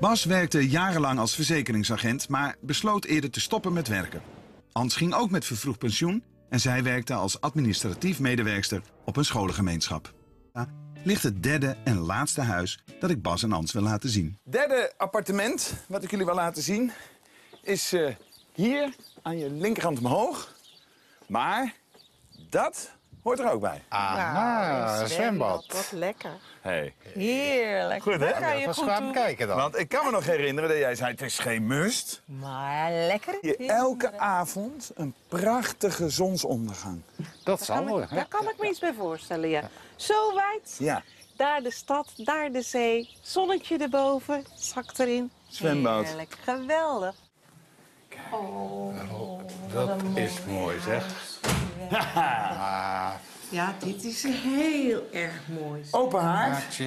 Bas werkte jarenlang als verzekeringsagent, maar besloot eerder te stoppen met werken. Ans ging ook met vervroegd pensioen en zij werkte als administratief medewerkster op een scholengemeenschap. Daar ligt het derde en laatste huis dat ik Bas en Ans wil laten zien. Derde appartement, wat ik jullie wil laten zien, is eh, hier aan je linkerhand omhoog. Maar dat hoort er ook bij. Ah, een zwembad. Wat lekker. Hey. Heerlijk. Goed, hè? Kan je goed gaan toe. kijken dan. Want ik kan me nog herinneren dat jij zei, het is geen must. Maar lekker. Elke avond een prachtige zonsondergang. Dat zal hè? Daar kan ik me iets bij voorstellen, ja. Zo wijd, Ja, daar de stad, daar de zee, zonnetje erboven, zak erin. Zwembad. Heerlijk, geweldig. Oh, Dat is mooi, zeg. Ja, dit is heel erg mooi. open haard.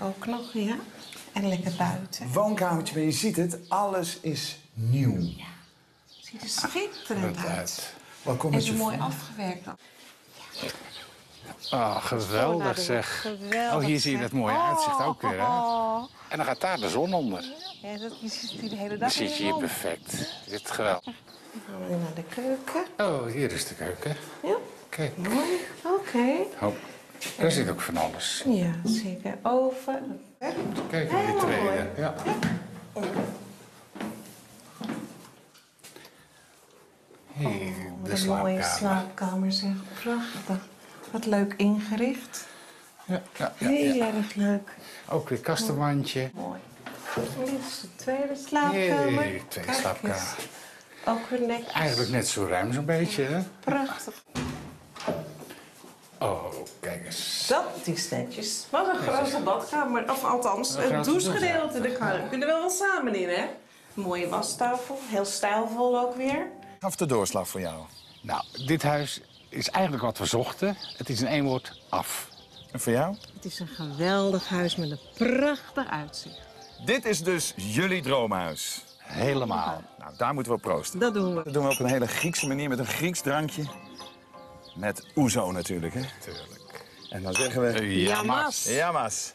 Ook nog, ja. En lekker buiten. woonkamertje, maar je ziet het, alles is nieuw. Ziet er schitterend uit. uit. Wat kom En je zo mooi afgewerkt. dan. Oh, geweldig zeg. Geweldig, Oh, hier zie je het mooie uitzicht ook weer, hè? Oh. En dan gaat daar de zon onder. Ja, dat, je zit hier de hele Dan dag zit je hier perfect. Dit geweldig. Dan gaan we naar de keuken. Oh, hier is de keuken. Ja, Kijk. mooi. Oké. Oh, daar zit ook van alles. Ja, zeker. Oven. Kijk, die treden. Ja. Hey, de een mooie slaapkamer. slaapkamer, zeg. Prachtig. Wat leuk ingericht. Ja, ja, ja, Heel erg leuk. Ook weer kastenwandje. Mooi. Dit is de tweede slaapkamer. Jee, tweede Kijk slaapkamer. Ook weer netjes. Eigenlijk net zo ruim zo'n beetje, hè? Prachtig. Oh, kijk eens. Dat is netjes. Wat een grote badkamer. Of althans, Een het douchegedeelte. Daar kunnen we wel samen in, hè? Mooie wastafel. Heel stijlvol ook weer. Gaf de doorslag voor jou. Nou, dit huis is eigenlijk wat we zochten. Het is in één woord af. En voor jou? Het is een geweldig huis met een prachtig uitzicht. Dit is dus jullie droomhuis. Helemaal. Nou, daar moeten we op proosten. Dat doen we. Dat doen we op een hele Griekse manier met een Grieks drankje. Met ouzo natuurlijk, hè? Tuurlijk. En dan zeggen we... Jamas. Jamas.